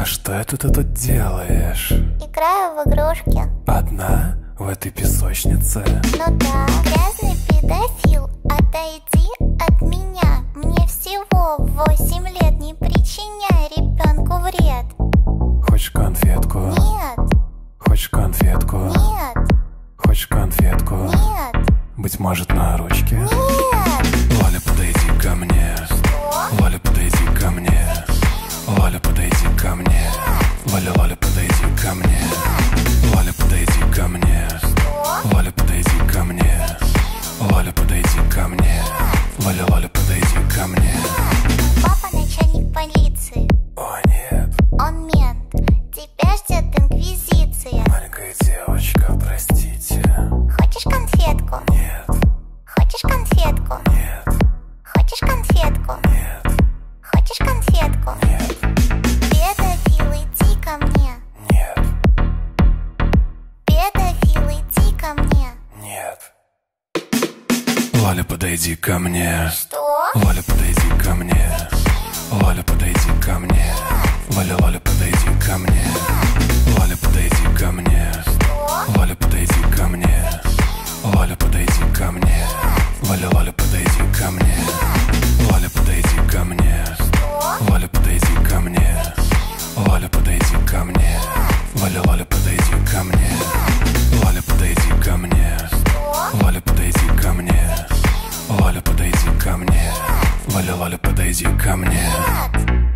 А что это ты тут делаешь? Играю в игрушки. Одна? В этой песочнице? Ну да. Грязный педофил, отойди от меня. Мне всего восемь лет, не причиняй ребенку вред. Хочешь конфетку? Нет, Хочешь конфетку? нет, Хочешь конфетку? нет, Быть может на ручке? нет. Валя, подойди ко мне. Ко мне. Валя, Валя, подойди ко мне. Валя, подойди ко мне. Валя, подойди ко мне. Валя, подойди ко мне. Валя, Валя, подойди ко мне. Папа начальник полиции. О, нет, Он мент. Тебя ждет инквизиция. маленькая девочка, простите. Хочешь конфетку? Нет, Хочешь конфетку? нет, Валя, подойди ко мне. Что? Валя, подойди Валя, подойди ко мне. Нет.